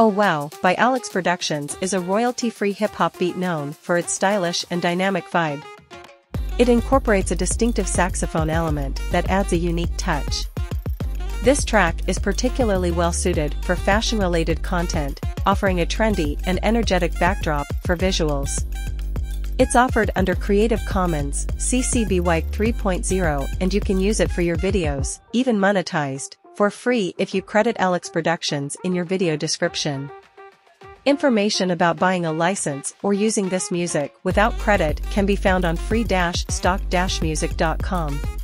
Oh Wow by Alex Productions is a royalty-free hip-hop beat known for its stylish and dynamic vibe. It incorporates a distinctive saxophone element that adds a unique touch. This track is particularly well suited for fashion-related content, offering a trendy and energetic backdrop for visuals. It's offered under Creative Commons, CC BY 3.0 and you can use it for your videos, even monetized, for free if you credit Alex Productions in your video description. Information about buying a license or using this music without credit can be found on free-stock-music.com.